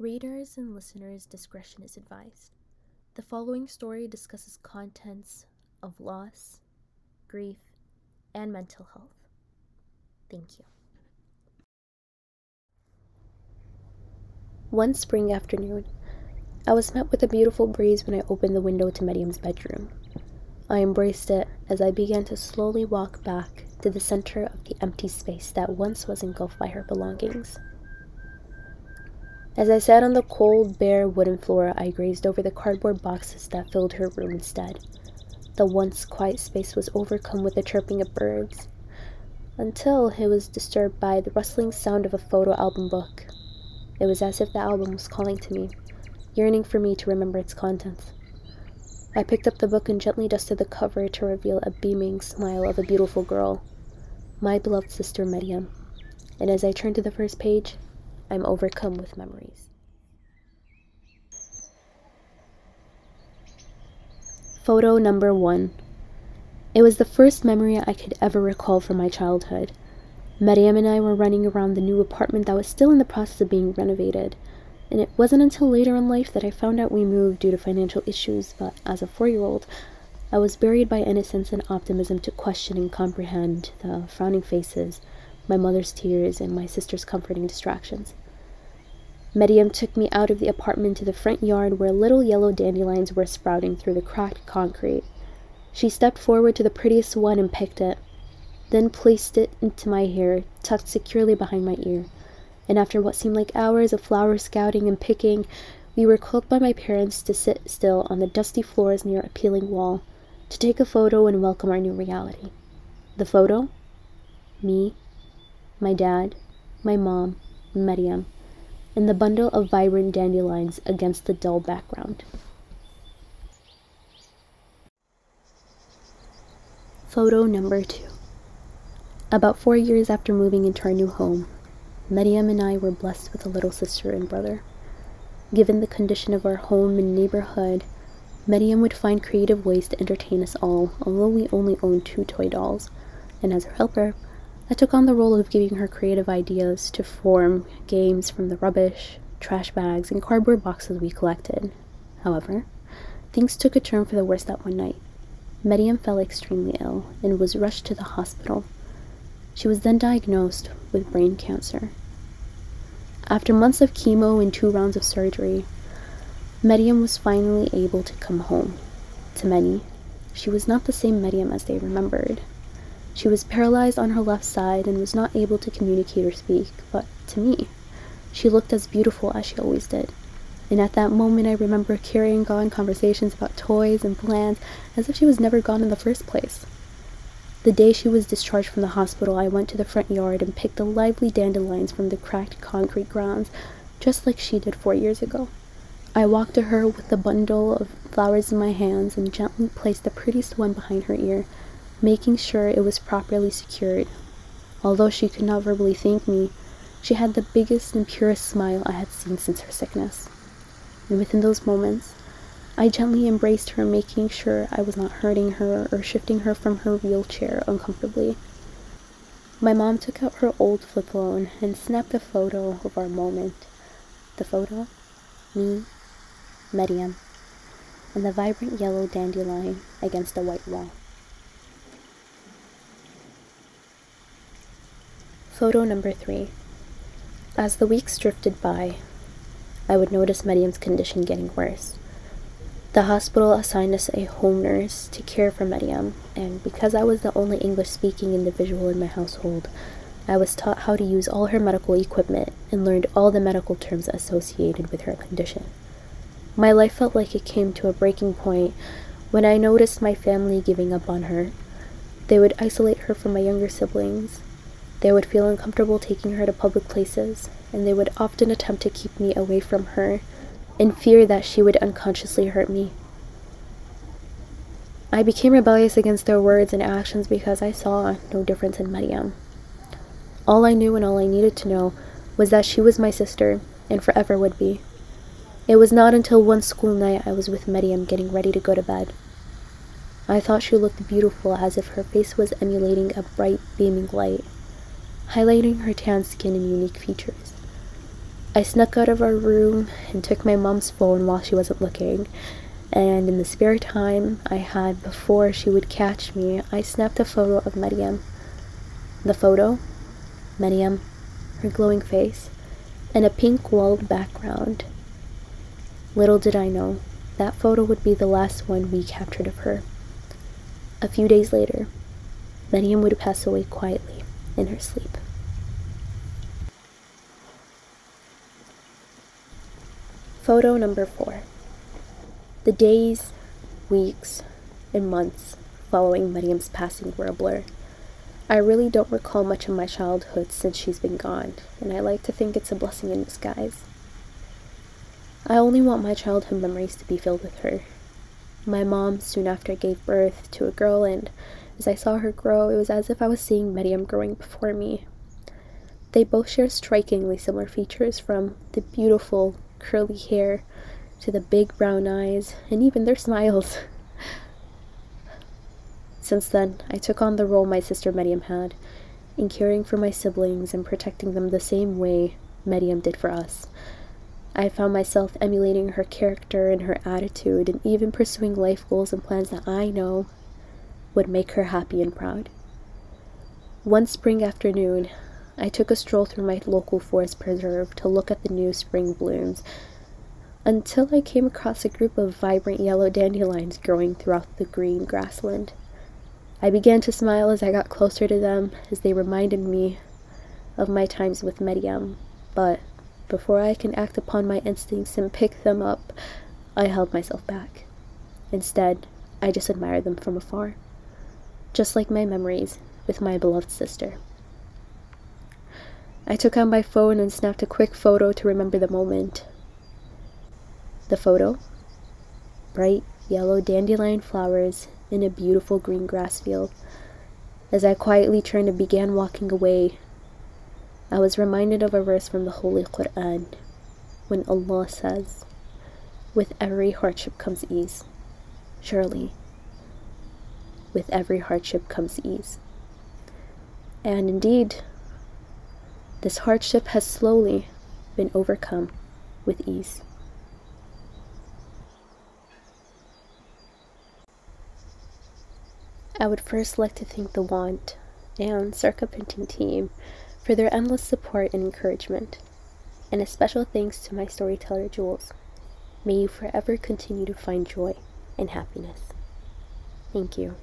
Readers and listeners' discretion is advised. The following story discusses contents of loss, grief, and mental health. Thank you. One spring afternoon, I was met with a beautiful breeze when I opened the window to Mariam's bedroom. I embraced it as I began to slowly walk back to the center of the empty space that once was engulfed by her belongings. As I sat on the cold, bare wooden floor, I grazed over the cardboard boxes that filled her room instead. The once quiet space was overcome with the chirping of birds, until it was disturbed by the rustling sound of a photo album book. It was as if the album was calling to me, yearning for me to remember its contents. I picked up the book and gently dusted the cover to reveal a beaming smile of a beautiful girl, my beloved sister Mariam. And as I turned to the first page, I'm overcome with memories. Photo number one. It was the first memory I could ever recall from my childhood. Mariam and I were running around the new apartment that was still in the process of being renovated, and it wasn't until later in life that I found out we moved due to financial issues, but as a four year old, I was buried by innocence and optimism to question and comprehend the frowning faces, my mother's tears, and my sister's comforting distractions. Mariam took me out of the apartment to the front yard where little yellow dandelions were sprouting through the cracked concrete. She stepped forward to the prettiest one and picked it, then placed it into my hair, tucked securely behind my ear. And after what seemed like hours of flower scouting and picking, we were called by my parents to sit still on the dusty floors near a peeling wall, to take a photo and welcome our new reality. The photo? Me, my dad, my mom, Mariam and the bundle of vibrant dandelions against the dull background. Photo number two. About four years after moving into our new home, Mariam and I were blessed with a little sister and brother. Given the condition of our home and neighborhood, Mariam would find creative ways to entertain us all, although we only owned two toy dolls, and as her helper, I took on the role of giving her creative ideas to form games from the rubbish, trash bags, and cardboard boxes we collected. However, things took a turn for the worse that one night. Mariam fell extremely ill and was rushed to the hospital. She was then diagnosed with brain cancer. After months of chemo and two rounds of surgery, Mariam was finally able to come home. To many, she was not the same Mariam as they remembered. She was paralyzed on her left side and was not able to communicate or speak, but to me, she looked as beautiful as she always did. And at that moment, I remember carrying on conversations about toys and plans as if she was never gone in the first place. The day she was discharged from the hospital, I went to the front yard and picked the lively dandelions from the cracked concrete grounds, just like she did four years ago. I walked to her with the bundle of flowers in my hands and gently placed the prettiest one behind her ear making sure it was properly secured. Although she could not verbally thank me, she had the biggest and purest smile I had seen since her sickness. And within those moments, I gently embraced her, making sure I was not hurting her or shifting her from her wheelchair uncomfortably. My mom took out her old flip phone and snapped a photo of our moment. The photo, me, Mariam, and the vibrant yellow dandelion against the white wall. Photo number three. As the weeks drifted by, I would notice Mariam's condition getting worse. The hospital assigned us a home nurse to care for Medium, and because I was the only English speaking individual in my household, I was taught how to use all her medical equipment and learned all the medical terms associated with her condition. My life felt like it came to a breaking point when I noticed my family giving up on her. They would isolate her from my younger siblings, they would feel uncomfortable taking her to public places, and they would often attempt to keep me away from her in fear that she would unconsciously hurt me. I became rebellious against their words and actions because I saw no difference in Mariam. All I knew and all I needed to know was that she was my sister and forever would be. It was not until one school night I was with Mariam getting ready to go to bed. I thought she looked beautiful as if her face was emulating a bright, beaming light highlighting her tan skin and unique features. I snuck out of our room and took my mom's phone while she wasn't looking. And in the spare time I had before she would catch me, I snapped a photo of Mariam. The photo? Mariam, her glowing face, and a pink walled background. Little did I know, that photo would be the last one we captured of her. A few days later, Mariam would pass away quietly in her sleep. Photo number four. The days, weeks, and months following Mariam's passing were a blur. I really don't recall much of my childhood since she's been gone, and I like to think it's a blessing in disguise. I only want my childhood memories to be filled with her. My mom soon after gave birth to a girl, and as I saw her grow, it was as if I was seeing Mariam growing before me. They both share strikingly similar features from the beautiful curly hair to the big brown eyes and even their smiles. Since then, I took on the role my sister Mariam had in caring for my siblings and protecting them the same way Mariam did for us. I found myself emulating her character and her attitude and even pursuing life goals and plans that I know would make her happy and proud. One spring afternoon, I took a stroll through my local forest preserve to look at the new spring blooms until I came across a group of vibrant yellow dandelions growing throughout the green grassland. I began to smile as I got closer to them as they reminded me of my times with Mariam, but before I can act upon my instincts and pick them up, I held myself back. Instead, I just admired them from afar, just like my memories with my beloved sister. I took out my phone and snapped a quick photo to remember the moment. The photo bright yellow dandelion flowers in a beautiful green grass field. As I quietly turned and began walking away, I was reminded of a verse from the Holy Quran when Allah says, With every hardship comes ease. Surely, with every hardship comes ease. And indeed, this hardship has slowly been overcome with ease. I would first like to thank the WAANT and CIRCA Pintig team for their endless support and encouragement. And a special thanks to my storyteller, Jules. May you forever continue to find joy and happiness. Thank you.